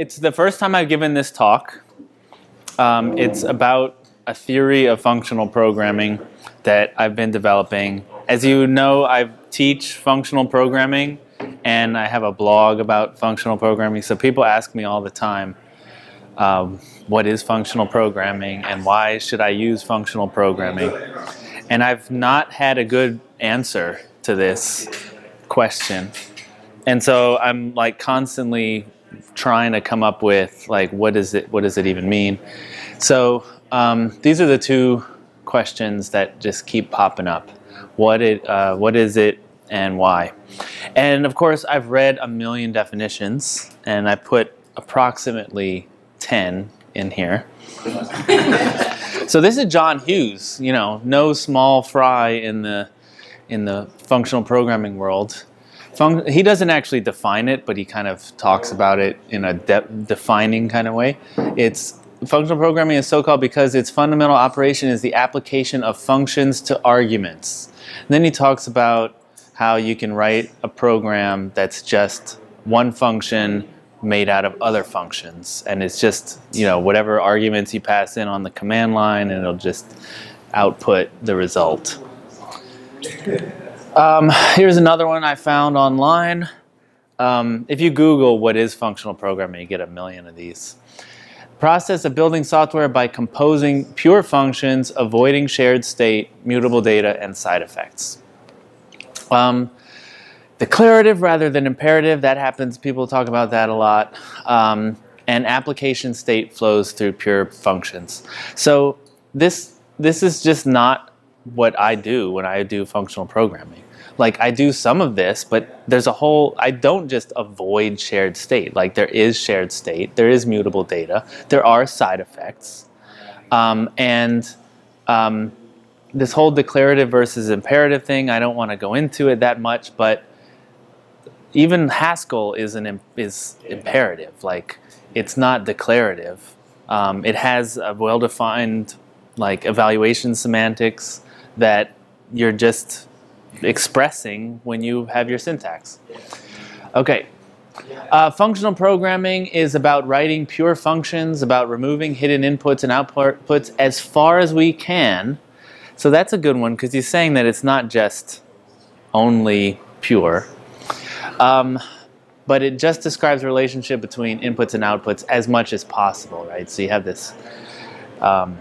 it's the first time I've given this talk. Um, it's about a theory of functional programming that I've been developing. As you know, I teach functional programming and I have a blog about functional programming. So people ask me all the time, um, what is functional programming and why should I use functional programming? And I've not had a good answer to this question. And so I'm like constantly trying to come up with like what is it what does it even mean? So um, these are the two questions that just keep popping up. What it uh, what is it and why? And of course I've read a million definitions and I put approximately 10 in here. so this is John Hughes, you know, no small fry in the in the functional programming world. Fun he doesn't actually define it, but he kind of talks about it in a de defining kind of way. It's functional programming is so called because its fundamental operation is the application of functions to arguments. And then he talks about how you can write a program that's just one function made out of other functions. And it's just, you know, whatever arguments you pass in on the command line and it'll just output the result. Um, here's another one I found online. Um, if you Google what is functional programming, you get a million of these. Process of building software by composing pure functions, avoiding shared state, mutable data, and side effects. Um, declarative rather than imperative, that happens. People talk about that a lot. Um, and application state flows through pure functions. So this, this is just not what I do when I do functional programming. Like I do some of this, but there's a whole, I don't just avoid shared state. Like there is shared state, there is mutable data, there are side effects. Um, and um, this whole declarative versus imperative thing, I don't want to go into it that much, but even Haskell is an is imperative. Like it's not declarative. Um, it has a well-defined like evaluation semantics that you're just expressing when you have your syntax. Okay. Uh, functional programming is about writing pure functions, about removing hidden inputs and outputs as far as we can. So that's a good one because he's saying that it's not just only pure. Um, but it just describes the relationship between inputs and outputs as much as possible, right? So you have this um,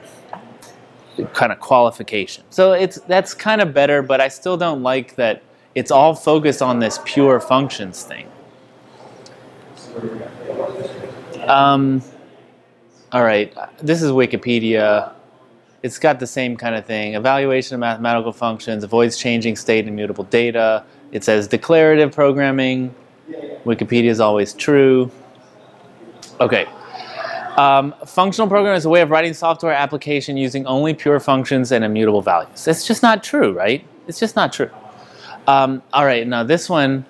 kind of qualification. So it's that's kind of better, but I still don't like that it's all focused on this pure functions thing. Um, all right, this is Wikipedia. It's got the same kind of thing. Evaluation of mathematical functions avoids changing state and mutable data. It says declarative programming. Wikipedia is always true. Okay. Um, functional programming is a way of writing software application using only pure functions and immutable values. That's just not true, right? It's just not true. Um, all right, now this one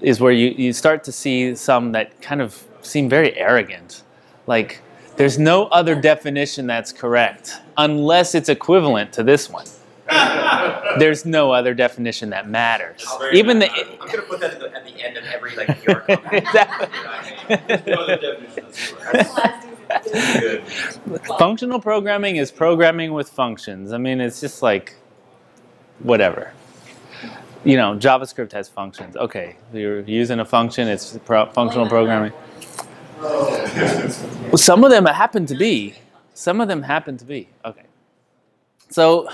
is where you, you start to see some that kind of seem very arrogant. Like, there's no other definition that's correct unless it's equivalent to this one. There's no other definition that matters. Even the. I'm gonna put that at the, at the end of every like PR exactly. Functional programming is programming with functions. I mean, it's just like whatever. You know, JavaScript has functions. Okay, you're using a function, it's pro functional programming. Well, some of them happen to be. Some of them happen to be. Okay. So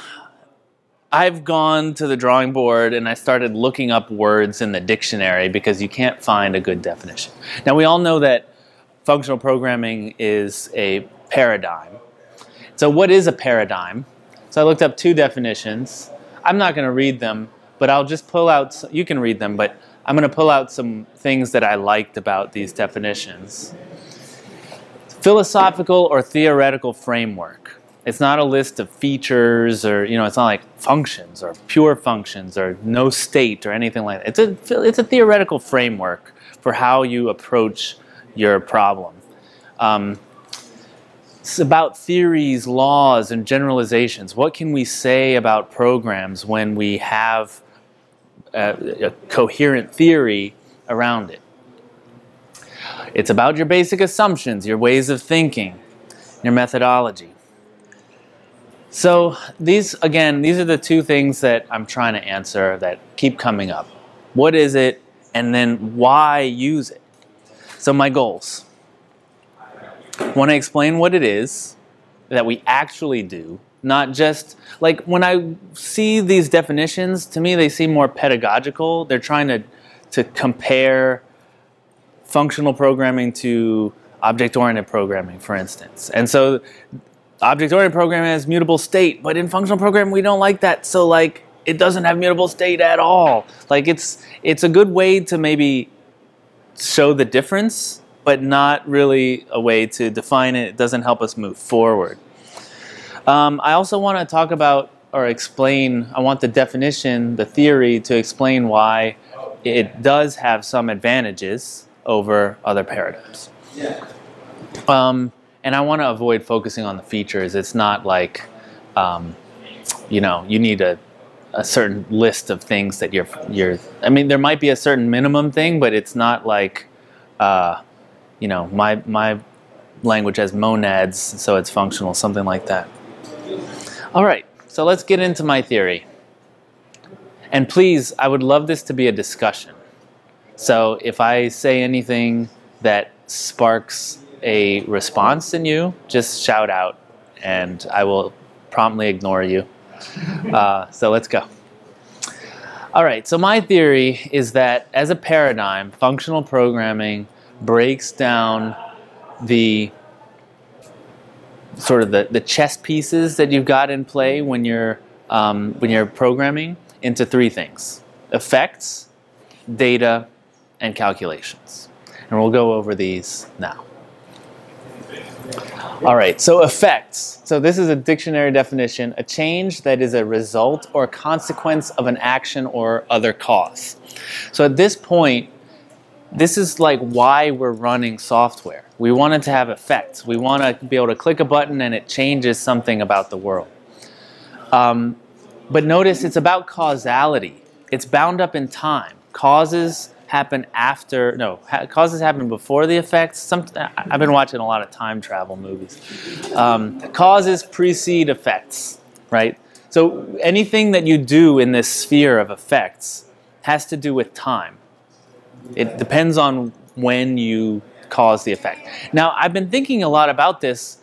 I've gone to the drawing board and I started looking up words in the dictionary because you can't find a good definition. Now, we all know that functional programming is a paradigm. So what is a paradigm? So I looked up two definitions. I'm not going to read them, but I'll just pull out, you can read them, but I'm going to pull out some things that I liked about these definitions. Philosophical or theoretical framework. It's not a list of features or, you know, it's not like functions or pure functions or no state or anything like that. It's a, it's a theoretical framework for how you approach your problem. Um, it's about theories, laws, and generalizations. What can we say about programs when we have a, a coherent theory around it? It's about your basic assumptions, your ways of thinking, your methodology. So these, again, these are the two things that I'm trying to answer that keep coming up. What is it, and then why use it? So my goals. Want to explain what it is that we actually do, not just like when I see these definitions, to me they seem more pedagogical. They're trying to to compare functional programming to object-oriented programming, for instance. And so object-oriented programming has mutable state, but in functional programming we don't like that. So like it doesn't have mutable state at all. Like it's it's a good way to maybe show the difference, but not really a way to define it. It doesn't help us move forward. Um, I also want to talk about or explain, I want the definition, the theory to explain why it does have some advantages over other paradigms. Yeah. Um, and I want to avoid focusing on the features. It's not like, um, you know, you need a, a certain list of things that you're, you're, I mean, there might be a certain minimum thing, but it's not like, uh, you know, my, my language has monads, so it's functional, something like that. All right, so let's get into my theory. And please, I would love this to be a discussion. So if I say anything that sparks a response in you, just shout out and I will promptly ignore you. Uh, so let's go. All right, so my theory is that as a paradigm, functional programming breaks down the sort of the, the chess pieces that you've got in play when you're, um, when you're programming into three things. Effects, data, and calculations. And we'll go over these now. All right, so effects. So this is a dictionary definition, a change that is a result or consequence of an action or other cause. So at this point, this is like why we're running software. We want it to have effects. We want to be able to click a button and it changes something about the world. Um, but notice it's about causality. It's bound up in time. Causes happen after, no, ha causes happen before the effects. Some, I've been watching a lot of time travel movies. Um, causes precede effects, right? So anything that you do in this sphere of effects has to do with time. It depends on when you cause the effect. Now, I've been thinking a lot about this.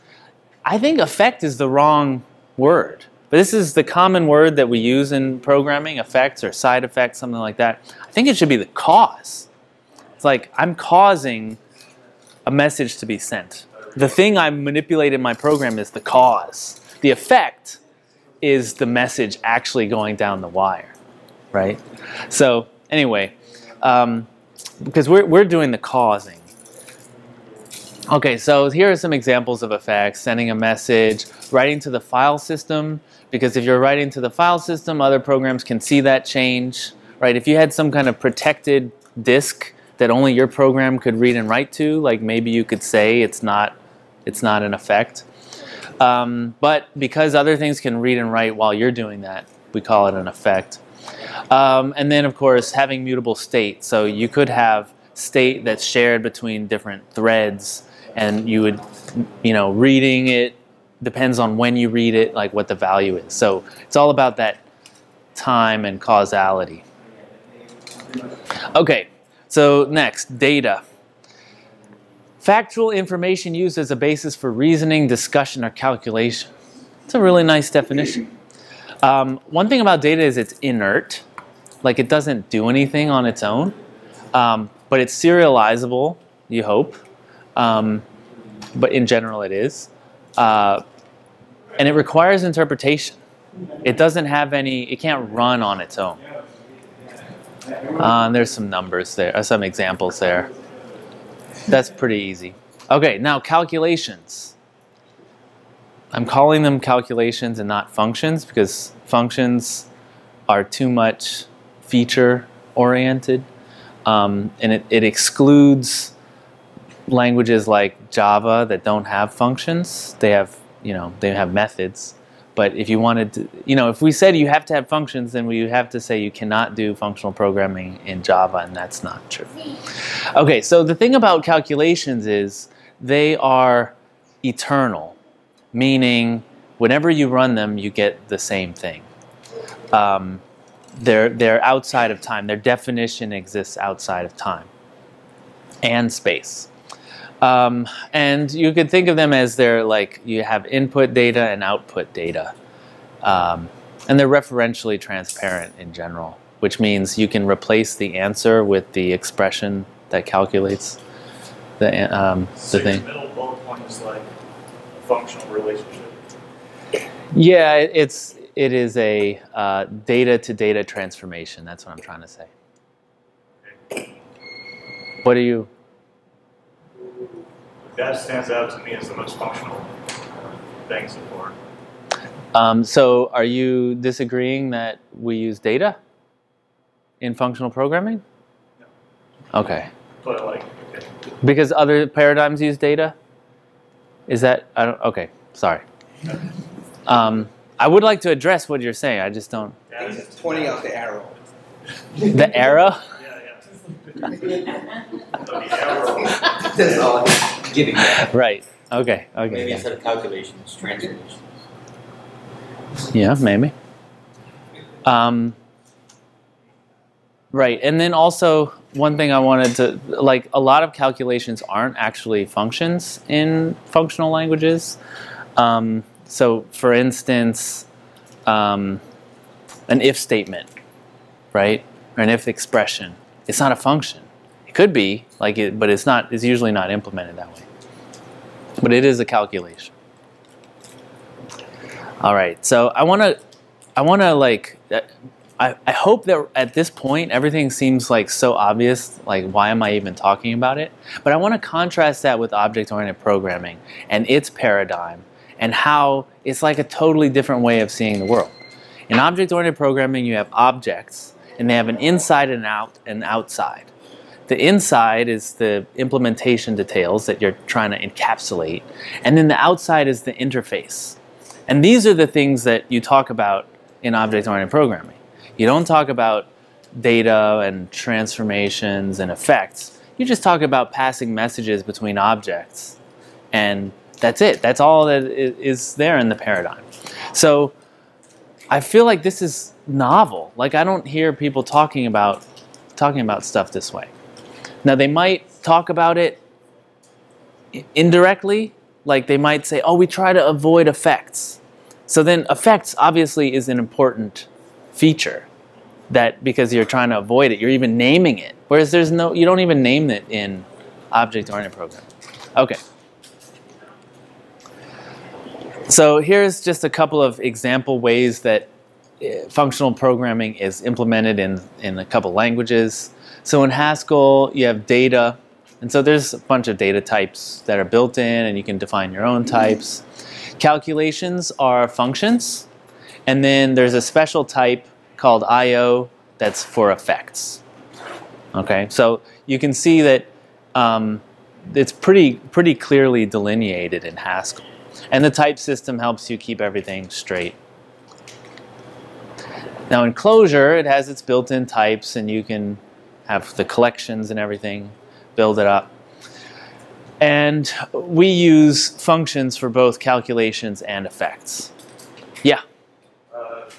I think effect is the wrong word. But this is the common word that we use in programming, effects or side effects, something like that. I think it should be the cause. It's like I'm causing a message to be sent. The thing I manipulate in my program is the cause. The effect is the message actually going down the wire, right? So anyway, um, because we're, we're doing the causing. Okay, so here are some examples of effects. Sending a message, writing to the file system, because if you're writing to the file system, other programs can see that change, right? If you had some kind of protected disk that only your program could read and write to, like maybe you could say it's not, it's not an effect. Um, but because other things can read and write while you're doing that, we call it an effect. Um, and then, of course, having mutable state. So you could have state that's shared between different threads, and you would, you know, reading it depends on when you read it, like what the value is. So it's all about that time and causality. Okay, so next, data. Factual information used as a basis for reasoning, discussion, or calculation. It's a really nice definition. Um, one thing about data is it's inert, like it doesn't do anything on its own, um, but it's serializable, you hope, um, but in general it is. Uh, and it requires interpretation. It doesn't have any, it can't run on its own. Uh, there's some numbers there, uh, some examples there. That's pretty easy. Okay, now calculations. I'm calling them calculations and not functions because functions are too much feature oriented um, and it, it excludes languages like Java that don't have functions. They have, you know, they have methods, But if you wanted to, you know, if we said you have to have functions, then we have to say you cannot do functional programming in Java, and that's not true. Okay, so the thing about calculations is they are eternal, meaning whenever you run them, you get the same thing. Um, they're, they're outside of time. Their definition exists outside of time and space. Um, and you could think of them as they're like you have input data and output data. Um, and they're referentially transparent in general, which means you can replace the answer with the expression that calculates the, um, So the thing. middle bullet point is like a functional relationship. Yeah, it's it is a uh, data to data transformation. That's what I'm trying to say. What do you? That stands out to me as the most functional thing so far. Um, so, are you disagreeing that we use data in functional programming? No. Okay, But like, okay, because other paradigms use data. Is that I don't? Okay, sorry. Um, I would like to address what you're saying. I just don't. yeah, He's it's- pointing out the arrow. The arrow. yeah, yeah. Oh, the arrow. That's all getting at. Right. Okay. Okay. Maybe yeah. instead of calculations, transformations. Yeah, maybe. Um, right, and then also one thing I wanted to like a lot of calculations aren't actually functions in functional languages. Um, so, for instance, um, an if statement, right, or an if expression, it's not a function. It could be like it, but it's not. It's usually not implemented that way. But it is a calculation. All right, so I want to, I want to like, uh, I, I hope that at this point everything seems like so obvious. Like, why am I even talking about it? But I want to contrast that with object-oriented programming and its paradigm and how it's like a totally different way of seeing the world. In object-oriented programming, you have objects, and they have an inside and out and outside. The inside is the implementation details that you're trying to encapsulate, and then the outside is the interface. And these are the things that you talk about in object-oriented programming. You don't talk about data and transformations and effects. You just talk about passing messages between objects. And that's it. That's all that is there in the paradigm. So I feel like this is novel. Like I don't hear people talking about talking about stuff this way. Now they might talk about it indirectly, like they might say, "Oh, we try to avoid effects." So then effects obviously is an important feature that because you're trying to avoid it, you're even naming it. Whereas there's no you don't even name it in object-oriented programming. Okay. So here's just a couple of example ways that functional programming is implemented in, in a couple languages. So in Haskell, you have data, and so there's a bunch of data types that are built in, and you can define your own types. Calculations are functions, and then there's a special type called IO that's for effects. Okay, so you can see that um, it's pretty pretty clearly delineated in Haskell, and the type system helps you keep everything straight. Now in Clojure, it has its built-in types, and you can have the collections and everything, build it up. And we use functions for both calculations and effects. Yeah. Uh,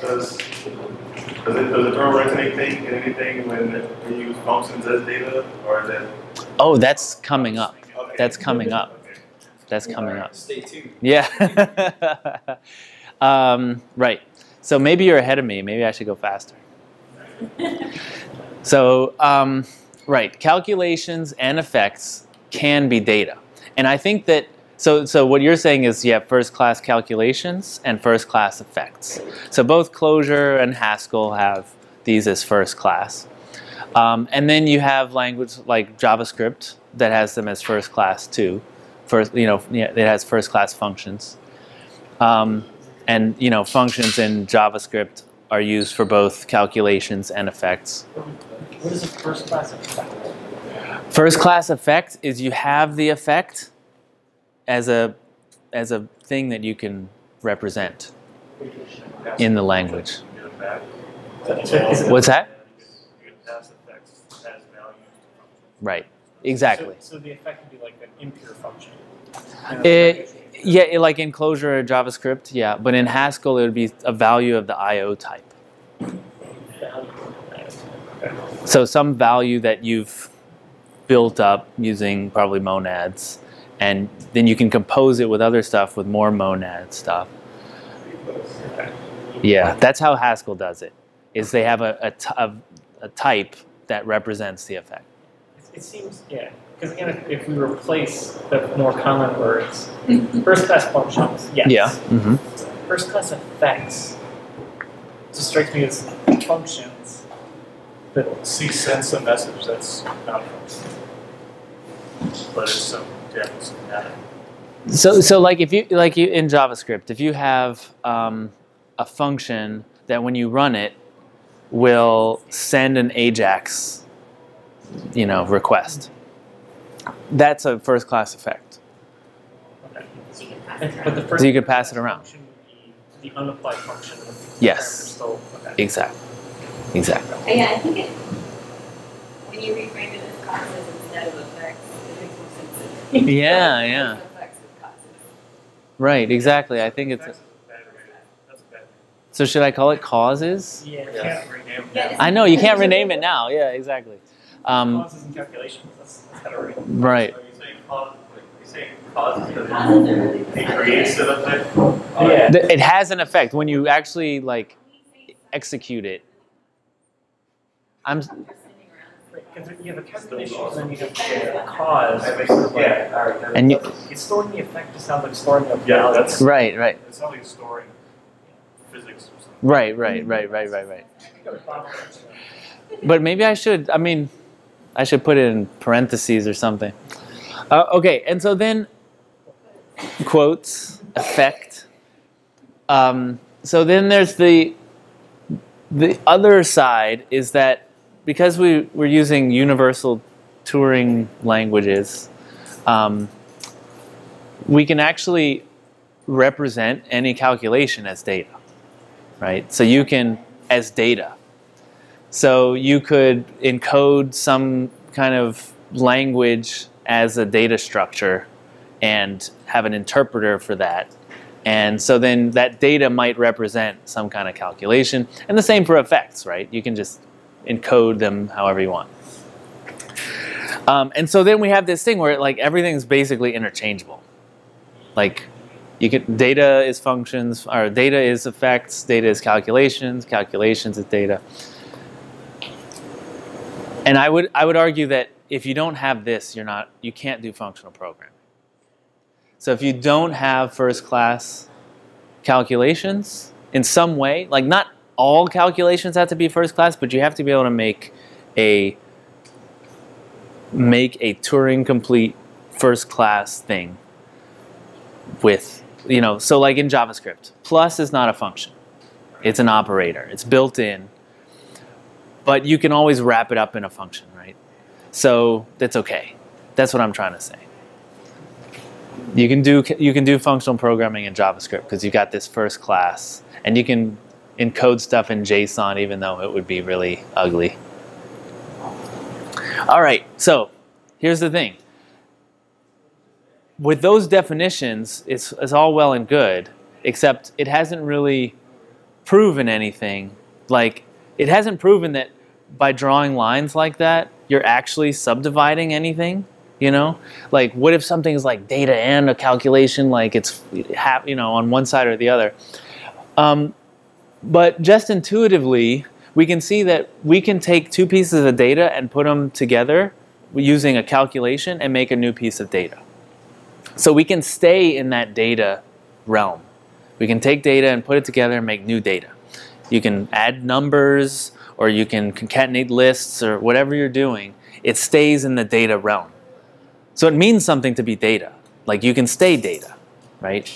Does, does it, does it throw away anything, in anything when we use functions as data, or is it? Oh, that's coming up. okay. That's coming up. Okay. That's coming up. Stay tuned. Yeah. um, right. So maybe you're ahead of me. Maybe I should go faster. So, um, right, calculations and effects can be data. And I think that, so, so what you're saying is you have first class calculations and first class effects. So both Clojure and Haskell have these as first class. Um, and then you have language like JavaScript that has them as first class too. First, you know, it has first class functions. Um, and you know, functions in JavaScript are used for both calculations and effects. What is a first class effect? First class effect is you have the effect as a as a thing that you can represent in the language. Get it back. Is it- What's that? You can pass effects as values to functions. Right. Exactly. So, so the effect would be like an impure function. It, yeah, like in Clojure or JavaScript, yeah. But in Haskell, it would be a value of the IO type. So some value that you've built up using probably monads, and then you can compose it with other stuff with more monad stuff. Yeah, that's how Haskell does it. Is they have a a type that represents the effect. It seems, yeah, because again, if, if we replace the more common words, first class functions, yes. Yeah. hmm First class effects just strikes me as functions. But See, sense a message, that's not a. But it's some, yeah, some data. So, so like if you like you in JavaScript, if you have um, a function that when you run it will send an AJAX, you know, request. That's a first class effect. okay. So you can pass it around. the So you could pass it around. would be the unapplied function. of the Yes. parameter, okay. Exactly. Exactly. Oh, yeah, I think it, when you reframe it as causes instead of effects, it makes more sense. Yeah, yeah. Effects causes. Right. Exactly. I think it's. A bad name. That's a bad name. So should I call it causes? Yeah, Yeah, yeah. rename Yeah, I know you can't rename it now. Yeah. Exactly. Um, Causes and calculations, that's, that's kind of right. right. So you say cause, like, you say causes because Causes are really. it creates an effect? Yeah. It has an effect when you actually like execute it. I'm. We're sitting around. Because you have a calculation, and then you have the cause. I think- sort of like- Yeah. And you, It's storing the effect to sound like storing a Yeah, value. that's- right, right, It's not like storing physics or something. right, right, right, right, right, right. But maybe I should. I mean, I should put it in parentheses or something. Uh, okay, and so then quotes effect. Um, so then there's the the other side is that because we we're using universal Turing languages, um, we can actually represent any calculation as data, right? So you can as data. So you could encode some kind of language as a data structure and have an interpreter for that. And so then that data might represent some kind of calculation. And the same for effects, right? You can just encode them however you want. Um, and so then we have this thing where like everything's basically interchangeable. Like you can data is functions, or data is effects, data is calculations, calculations is data. And I would I would argue that if you don't have this, you're not you can't do functional programming. So if you don't have first class calculations in some way, like not all calculations have to be first class, but you have to be able to make a make a Turing complete first class thing with you know so like in JavaScript, plus is not a function. It's an operator. It's built in but you can always wrap it up in a function, right? So that's okay. That's what I'm trying to say. You can do you can do functional programming in JavaScript because you've got this first class, and you can encode stuff in JSON even though it would be really ugly. All right, so here's the thing. With those definitions, it's, it's all well and good, except it hasn't really proven anything. Like, it hasn't proven that by drawing lines like that, you're actually subdividing anything. You know, like what if something is like data and a calculation, like it's half, you know, on one side or the other. Um, but just intuitively, we can see that we can take two pieces of data and put them together using a calculation and make a new piece of data. So we can stay in that data realm. We can take data and put it together and make new data. You can add numbers or you can concatenate lists or whatever you're doing. It stays in the data realm. So it means something to be data. Like you can stay data, right?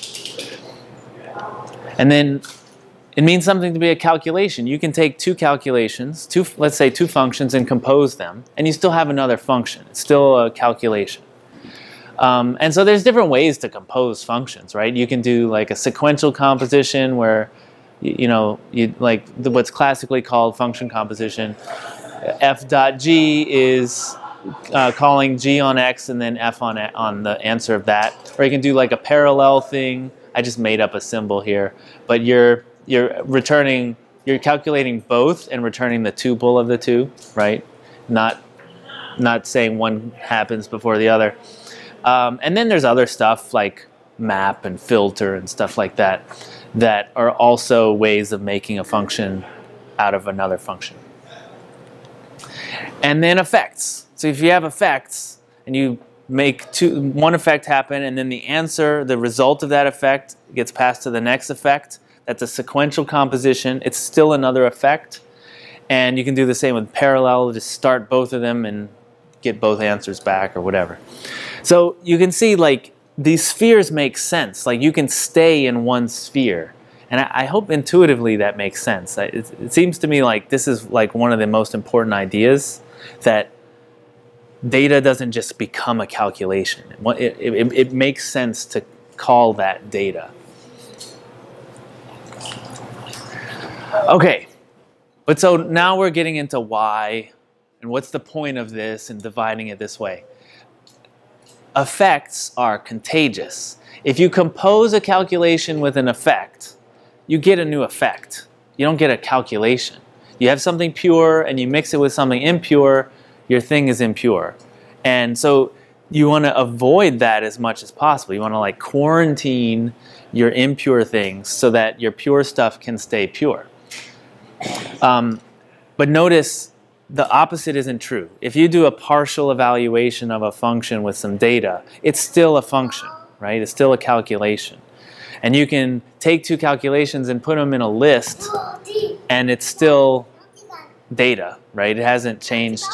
And then it means something to be a calculation. You can take two calculations, two let's say two functions and compose them, and you still have another function. It's still a calculation. Um, and so there's different ways to compose functions, right? You can do like a sequential composition where, you, know, you like the, what's classically called function composition. F dot g is uh, calling g on x and then f on on the answer of that. Or you can do like a parallel thing. I just made up a symbol here, but you're you're returning you're calculating both and returning the tuple of the two, right? Not not saying one happens before the other. Um, and then there's other stuff like map and filter and stuff like that that are also ways of making a function out of another function. And then effects. So if you have effects and you make two, one effect happen and then the answer, the result of that effect gets passed to the next effect, that's a sequential composition. It's still another effect. And you can do the same with parallel, just start both of them and get both answers back or whatever. So you can see like these spheres make sense. Like you can stay in one sphere. And I, I hope intuitively that makes sense. I- It, it seems to me like this is like one of the most important ideas that data doesn't just become a calculation. It, it, it, it makes sense to call that data. Okay, but so now we're getting into why and what's the point of this and dividing it this way. Effects are contagious. If you compose a calculation with an effect, you get a new effect. You don't get a calculation. You have something pure and you mix it with something impure, your thing is impure. And so you want to avoid that as much as possible. You want to like quarantine your impure things so that your pure stuff can stay pure. Um, but notice the opposite isn't true. If you do a partial evaluation of a function with some data, it's still a function, right? It's still a calculation. And you can take two calculations and put them in a list, and it's still data, right? It hasn't changed.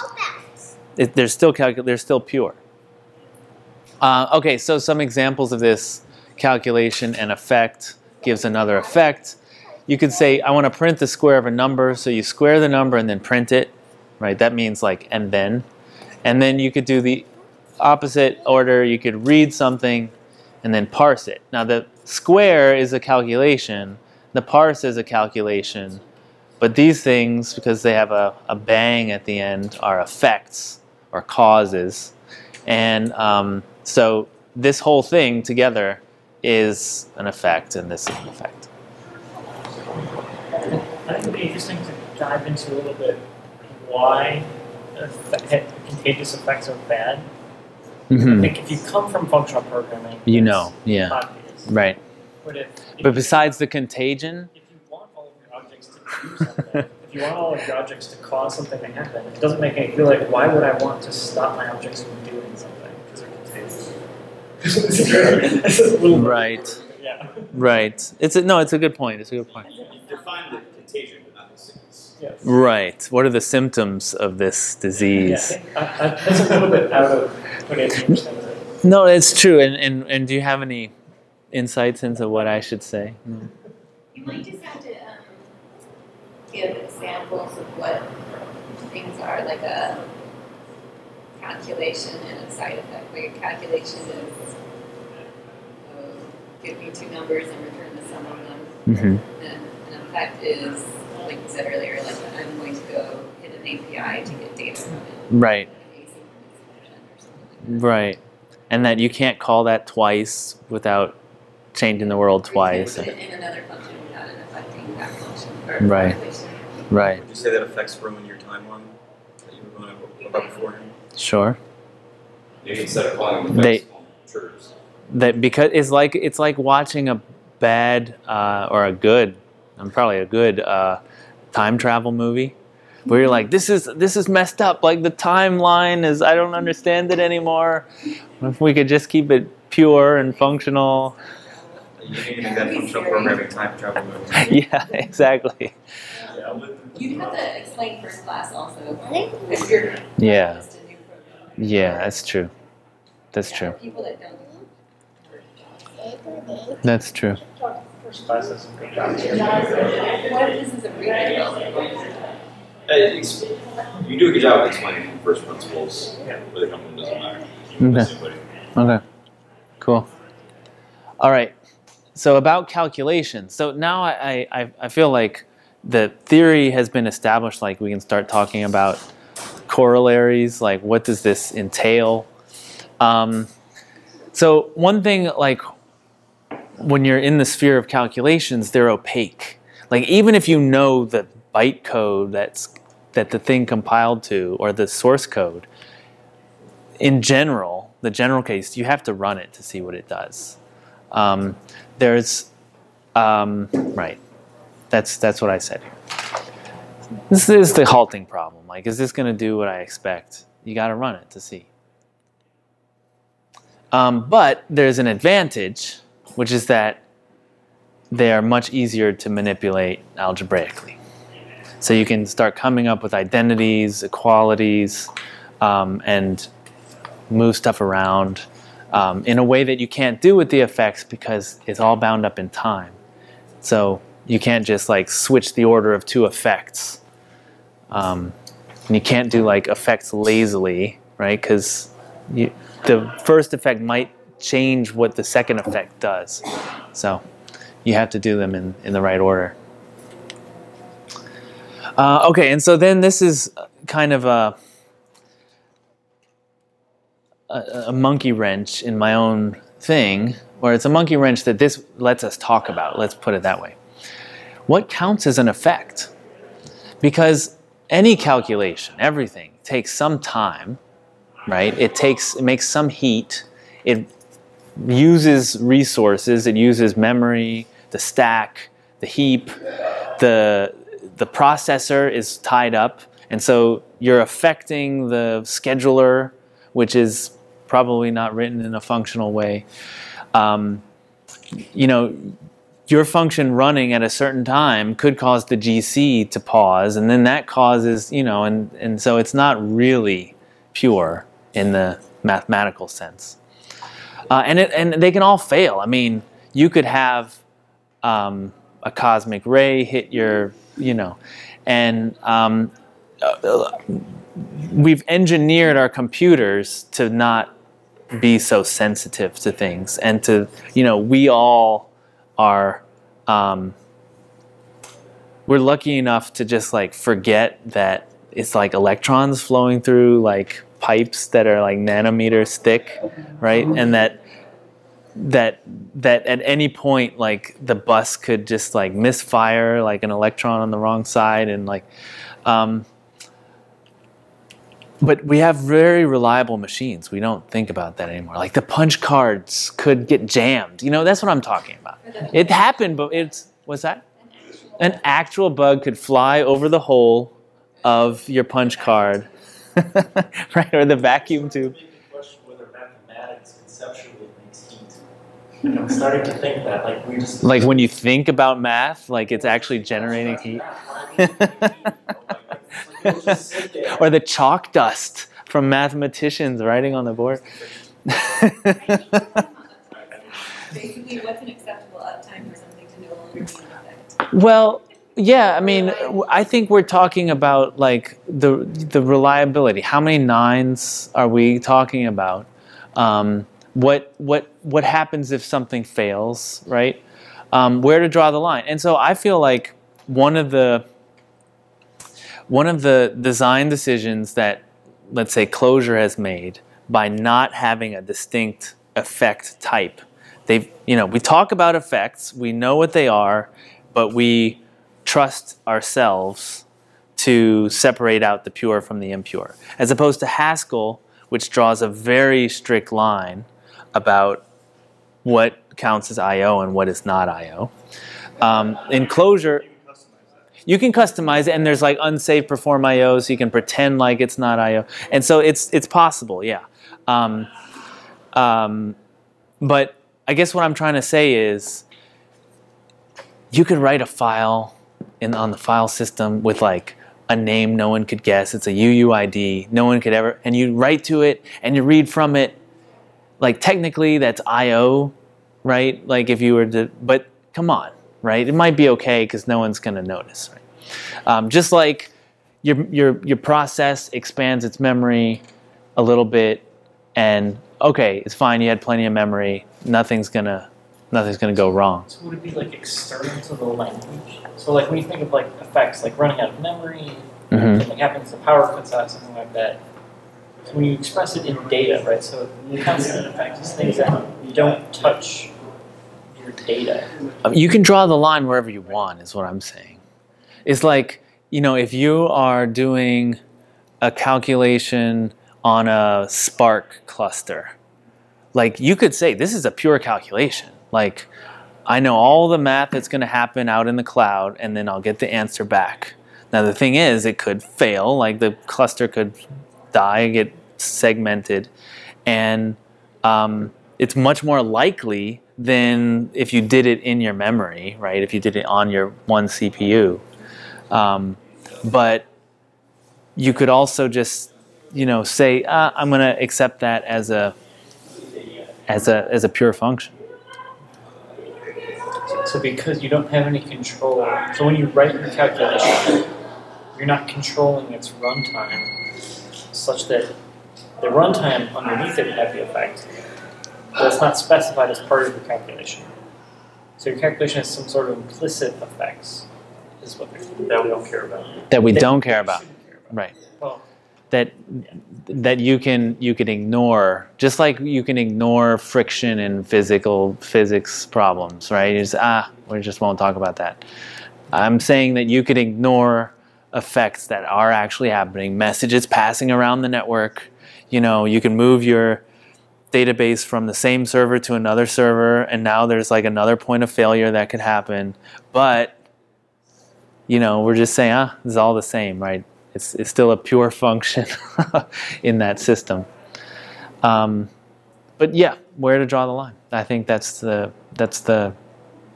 It, they're still calcul- They're still pure. Uh, okay, so some examples of this calculation and effect gives another effect. You could say, I want to print the square of a number, so you square the number and then print it, right? That means like and then. And then you could do the opposite order. You could read something and then parse it. Now the square is a calculation, the parse is a calculation, but these things, because they have a, a bang at the end, are effects or causes. And um, so this whole thing together is an effect, and this is an effect. I think it'd be interesting to dive into a little bit why effe- contagious effects are bad. I Mhm. think if you come from functional programming, You it's know, yeah. obvious. Right. But if, if But besides the contagion, if you want all of your objects to do something, if you want all of your objects to cause something to happen, it doesn't make any You're like why would I want to stop my objects from doing something? Because they're contagious. This is a little bit- Right. Yeah. right? It's a, no, it's a good point. It's a good point. You define the contagion, but not the sickness. Yes. Right. What are the symptoms of this Yeah, disease? I, I, that's a little bit out of what it understands. No, it's true. And, and and do you have any insights into what I should say? No. You might just have to um, give examples of what things are, like a calculation and a side effect. Like a calculation is uh, give me two numbers and return the sum of them. Mm-hmm. And an effect is, like you said earlier, like I'm going to go hit an API to get data from it. Right. Like an asynchronous function or something like that. Right. And that you can't call that twice without changing the world Or you twice. can put it in another function without it affecting that function or Right. calculation. Right. Would you say that affects ruin your timeline that you were going about beforehand? Sure. Maybe instead of calling them They- effects, triggers. That because it's like it's like watching a bad uh, or a good, I'm probably a good uh, time travel movie, where you're like, this is this is messed up. Like the timeline is, I don't understand it anymore. If we could just keep it pure and functional. You need to make that functional programming time travel movie. yeah, exactly. You'd have to explain first class also. If you're Yeah. just a new programmer. Yeah, that's true. That's true. People that don't. That's true. First class is a good job. What if this a real it's- You do a good job of explaining from first principles Yeah. where the company doesn't matter. Okay. Okay. Cool. All right. So about calculations. So now I, I, I feel like the theory has been established. Like we can start talking about corollaries. Like what does this entail? Um, so one thing, like when you're in the sphere of calculations, they're opaque. Like even if you know the bytecode that's that the thing compiled to or the source code, in general, the general case, you have to run it to see what it does. Um, there's um, right. That's that's what I said here. This is the halting problem. Like, is this going to do what I expect? You got to run it to see. Um, but there's an advantage, which is that they are much easier to manipulate algebraically. So you can start coming up with identities, equalities, um, and move stuff around um, in a way that you can't do with the effects because it's all bound up in time. So you can't just like switch the order of two effects. Um, and you can't do like effects lazily, right? Because the first effect might change what the second effect does. So you have to do them in, in the right order. Uh, okay, and so then this is kind of a, a, a monkey wrench in my own thing, or it's a monkey wrench that this lets us talk about. Let's put it that way. What counts as an effect? Because any calculation, everything, takes some time, right? It takes, it makes some heat. It uses resources. It uses memory, the stack, the heap, the the processor is tied up, and so you're affecting the scheduler, which is probably not written in a functional way. Um, you know, your function running at a certain time could cause the GC to pause, and then that causes, you know, and, and so it's not really pure in the mathematical sense. Uh, and, it, and they can all fail. I mean, you could have um, a cosmic ray hit your you know, and um, we've engineered our computers to not be so sensitive to things and to, you know, we all are, um, we're lucky enough to just like forget that it's like electrons flowing through like pipes that are like nanometers thick, right? And that that that at any point like the bus could just like misfire like an electron on the wrong side and like um, but we have very reliable machines. We don't think about that anymore. Like the punch cards could get jammed. You know that's what i'm talking about. It happened but it's what's that? An actual bug could fly over the hole of your punch card right or the vacuum tube I'm starting to think that, like we just like when you think about math, like it's actually generating heat. or the chalk dust from mathematicians writing on the board. Basically, what's an acceptable uptime for something to no longer be? Well, yeah, I mean, I think we're talking about like the the reliability. How many nines are we talking about? Um, what what what happens if something fails, right? Um, where to draw the line. And so I feel like one of the one of the design decisions that let's say Clojure has made by not having a distinct effect type. They've you know we talk about effects, we know what they are, but we trust ourselves to separate out the pure from the impure, as opposed to Haskell, which draws a very strict line about what counts as I/O and what is not I/O. Um, in Clojure, you can customize it, and there's like unsafe perform I/O, so you can pretend like it's not I/O, and so it's it's possible, yeah. Um, um, but I guess what I'm trying to say is, you could write a file in on the file system with like a name no one could guess. It's a UUID, no one could ever, and you write to it and you read from it, like technically that's IO, right? Like if you were to, but come on, right? It might be okay because no one's going to notice, right? Um, just like your, your, your process expands its memory a little bit and okay, it's fine. You had plenty of memory. Nothing's gonna nothing's gonna go wrong. So would it be like external to the language? So like when you think of like effects, like running out of memory, hmm something happens, the power cuts out, something like that. So when you express it in data, right? So constant effect is things that you don't touch your data. Um, You can draw the line wherever you want, is what I'm saying. It's like, you know, if you are doing a calculation on a Spark cluster, like you could say, this is a pure calculation. Like, I know all the math that's going to happen out in the cloud, and then I'll get the answer back. Now, the thing is, it could fail, like the cluster could die, get segmented, and um, it's much more likely than if you did it in your memory, right? If you did it on your one CPU. Um, but you could also just, you know, say, ah, I'm going to accept that as a as a as a pure function. So because you don't have any control, so when you write your calculation, you're not controlling its runtime such that the runtime underneath it would have the effect, but it's not specified as part of your calculation. So your calculation has some sort of implicit effects, is what that we don't care about. That we That don't care about. care about. Right. Well, That that you can you can ignore just like you can ignore friction in physical physics problems, right? It's ah, we just won't talk about that. I'm saying that you could ignore effects that are actually happening, messages passing around the network. You know, you can move your database from the same server to another server, and now there's like another point of failure that could happen. But you know, we're just saying, ah, it's all the same, right? It's, it's still a pure function in that system. Um, but yeah, where to draw the line? I think that's the that's the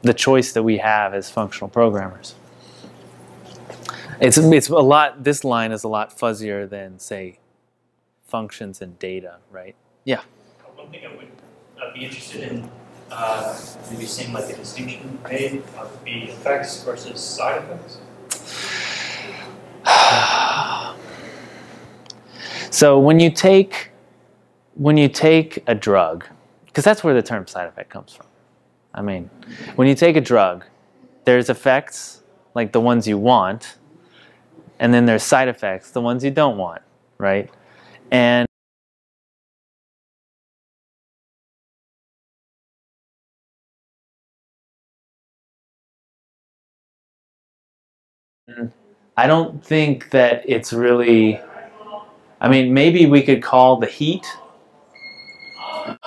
the choice that we have as functional programmers. It's it's a lot. This line is a lot fuzzier than say functions and data, right? Yeah. One thing I would uh, be interested in, uh, maybe seeing like a distinction made uh, would be effects versus side effects. so when you take when you take a drug, because that's where the term side effect comes from. I mean, when you take a drug, there's effects like the ones you want, and then there's side effects, the ones you don't want, right? And I don't think that it's really. I mean, maybe we could call the heat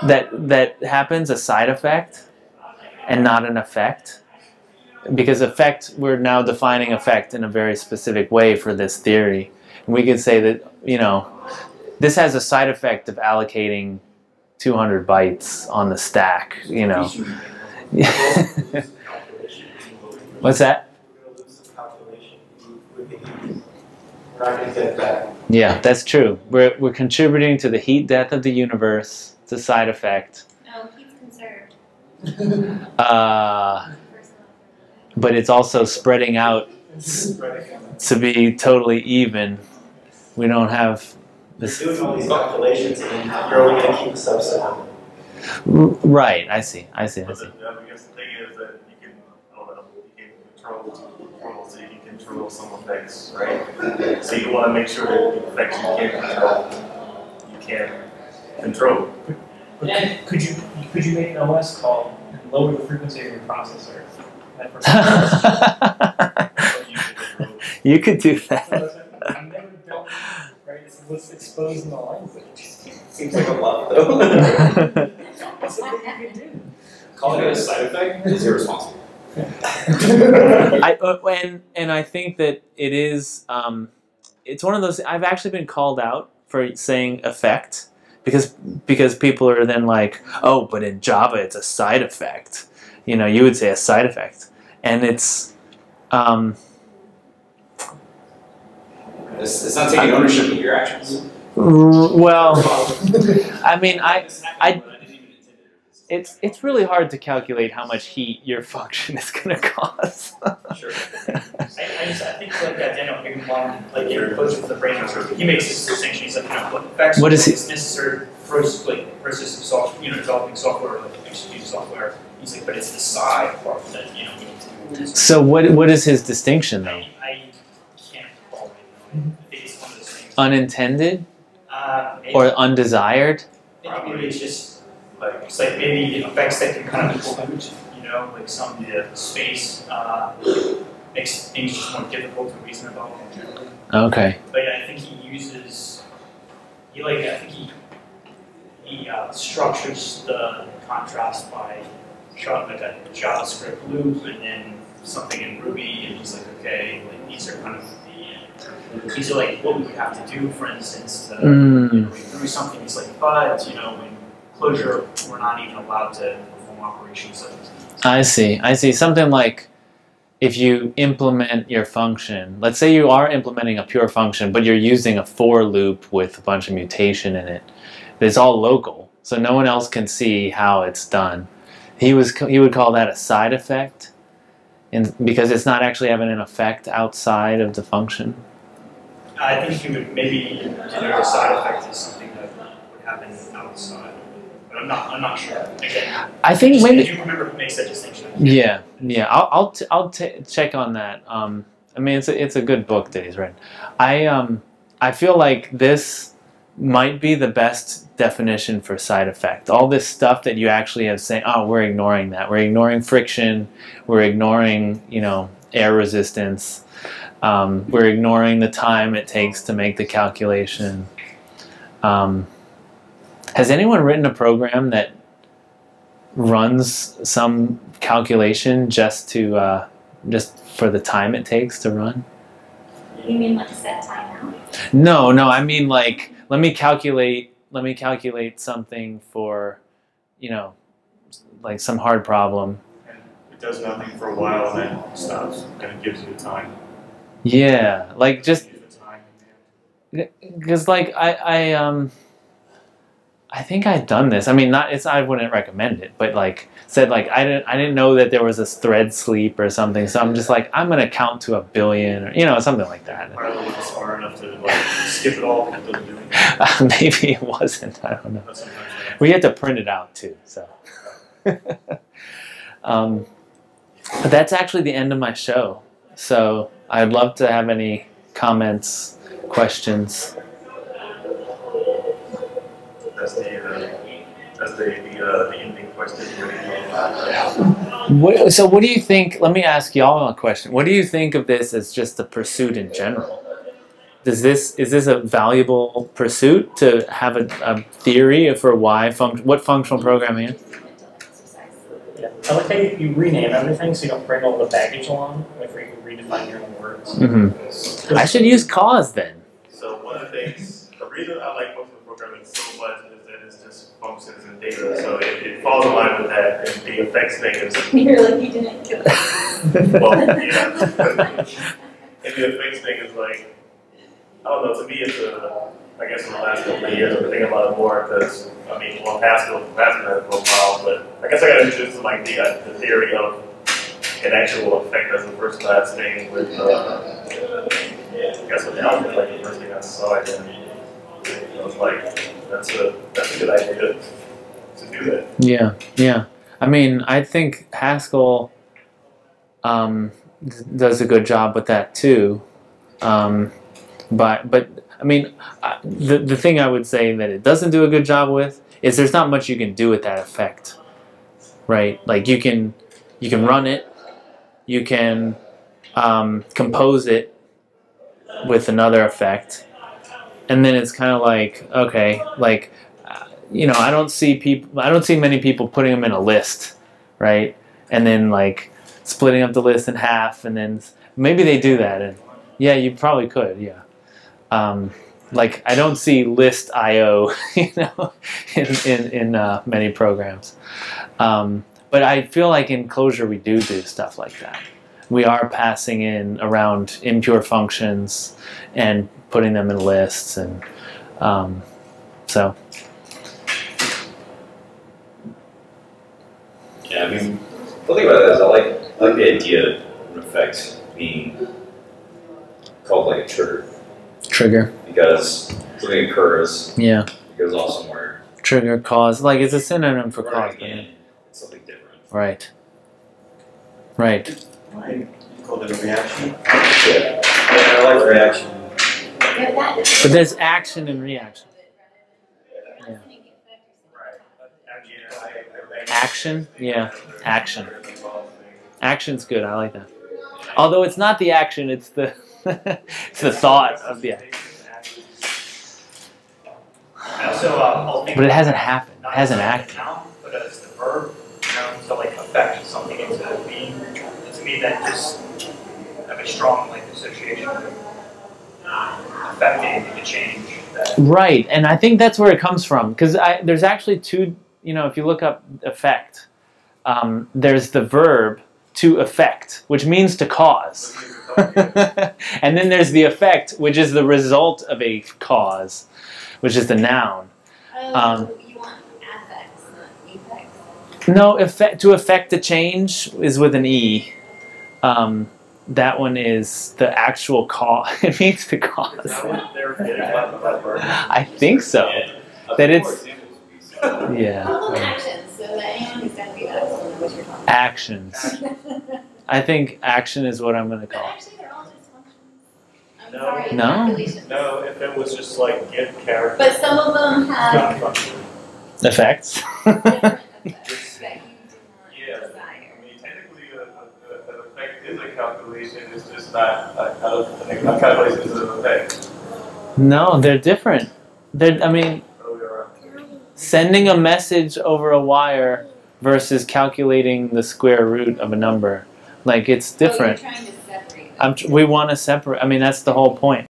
that that happens a side effect and not an effect, because effect we're now defining effect in a very specific way for this theory. And we could say that you know this has a side effect of allocating 200 bytes on the stack. You know, what's that? We're not gonna get it back. Yeah, that's true. We're, we're contributing to the heat death of the universe. It's a side effect. No, he's conserved. Uh, but it's also spreading out to be totally even. We don't have You're this. doing all these calculations and you're only gonna keep a subset of them. Right, I see, I see, I But see. the, I guess the thing is that you can, I don't know, you can control, control, so you can control some effects, right? So you wanna make sure that the effects you can't control, you can't control. But could you could you make an OS call and lower the frequency of your processor? That for- But you can control. you could do that. I've never done right. It's what's exposed in the language. Seems like a lot though. That's something you can do. Calling it a side effect is irresponsible. I uh, and and I think that it is. Um, it's one of those. I've actually been called out for saying effect because because people are then like, oh, but in Java it's a side effect. You know, you would say a side effect, and it's. Um, It's, it's not taking ownership of your actions. r- well, I mean, I It's happening, I- but didn't even intend it. it's it's really hard to calculate how much heat your function is going to cause. Sure. I, I just I think like that Daniel Higginbotham, like your approach with the brain he makes this distinction. He said, you know, what effects What is he- is necessary process, like processing software, you know, developing software, like executing software. He's like, but it's the side part that you know we need to do. So what what is his distinction though? I, I can't recall right now. I think it's one of those things. Unintended Uh, or undesired? maybe, maybe it's just like it's like maybe effects that can kind of pollute, you know, like some of the space uh, makes things just more difficult to reason about. Okay. But yeah, I think he uses he like I think he he uh, structures the contrast by showing like a JavaScript loop and then something in Ruby, and he's like, okay, like these are kind of the these are like what we would have to do, for instance, to Mm. you know, through something. He's like, but you know, in Clojure, we're not even allowed to perform operations like this. I see. I see. Something like if you implement your function, let's say you are implementing a pure function, but you're using a for loop with a bunch of mutation in it. It's all local, so no one else can see how it's done. He was he would call that a side effect, and because it's not actually having an effect outside of the function. I think he would maybe denote a side effect as something that would happen outside. But I'm not. I'm not sure. Again, I think just, maybe if you remember who makes that distinction. Yeah, yeah. I'll I'll, t- I'll t- check on that. Um, I mean, it's a, it's a good book that he's written. I um I feel like this might be the best definition for side effect. All this stuff that you actually have saying, oh, we're ignoring that. We're ignoring friction. We're ignoring you know air resistance. Um, we're ignoring the time it takes to make the calculation. Um, has anyone written a program that runs some calculation just to uh, just for the time it takes to run? You mean like set time out? No, no. I mean like let me calculate. Let me calculate something for, you know, like some hard problem. And it does nothing for a while and then stops and it gives you the time. Yeah, like just Gives you the time. yeah. because like I I um. I think I've done this. I mean, not it's. I wouldn't recommend it, but like said, like I didn't. I didn't know that there was this thread sleep or something. So I'm just like, I'm gonna count to a billion, or you know, something like that. Smart enough to like skip it all and doesn't do anything. Maybe it wasn't. I don't know. But sometimes it We had to print it out too. So, um, but that's actually the end of my show. So I'd love to have any comments, questions. That's the, uh, that's the, the, uh, the ending question. What, so, what do you think? Let me ask y'all a question. What do you think of this as just a pursuit in general? Does this is this a valuable pursuit to have a, a theory for why func- what functional programming is? Yeah. I like how you, you rename everything so you don't bring all the baggage along, like where you can redefine your own words. hmm I should use cause then. So one of the things, the reason I like functional programming so much is that it's just functions and data. So it, it falls in line with that and the effects thing is You're like, you didn't kill it. well, yeah. and the effects thing is like, I don't know, to me it's a, I guess in the last couple of years I've been thinking about it more because, I mean, well, Pascal, Pascal for a while, but I guess I got introduced to like the, uh, the theory of an actual effect as a first class thing with, uh, yeah, I guess with the algorithm, like the first thing I saw it and I was like, that's a, that's a good idea that. Yeah, yeah. I mean, I think Haskell um, does a good job with that too. Um, but but I mean, I, the the thing I would say that it doesn't do a good job with is there's not much you can do with that effect, right? Like you can you can run it, you can um, compose it with another effect, and then it's kind of like okay, like you know, I don't see people. I don't see many people putting them in a list, right? And then like splitting up the list in half, and then maybe they do that. And yeah, you probably could. Yeah. Um, like I don't see list IO, you know, in in, in uh, many programs. Um, but I feel like in Clojure we do do stuff like that. We are passing in around impure functions and putting them in lists, and um, so. Yeah, I mean, the thing about that is I like, I like the idea of an effect being called like a trigger Trigger. because something occurs, Yeah. it goes off somewhere, Trigger cause, like it's a synonym for cause. but- Again, something different. Right. Right. You call it a reaction? Yeah, I like reaction. Yeah, that is. But there's action and reaction. Yeah. Action? Yeah. Action. Action's good. I like that. Although it's not the action, it's the it's the thought of the action. Uh, But it hasn't happened. It hasn't acted. But as the verb, to like affect something into being, to me that just have a strong like association affecting a change Right, and I think that's where it comes from because there's actually two. You know, if you look up effect, um, there's the verb to effect, which means to cause, and then there's the effect, which is the result of a cause, which is the noun. Um, Oh, you want affects, not effects. No, effect to affect a change is with an e. Um, that one is the actual cause. it means the Is cause. that what they're getting at with? I think so. That it's yeah. Hold on, actions, so that anyone who's done read will know what you're talking Actions. I think action is what I'm going to call. it. actually, they're all just functions. I'm No. sorry, No. calculations. No, if it was just like get character. But some of them have not function. Effects. different effects that you do Yeah. desire. I mean, technically, a, a, an effect is a calculation, it's just not, a, a, a calculation is an effect. no, they're different. They're. I mean, Earlier on. Sending a message over a wire versus calculating the square root of a number. Like it's different. Oh, you're trying to separate. I'm, tr- we want to separate. I mean, that's the whole point.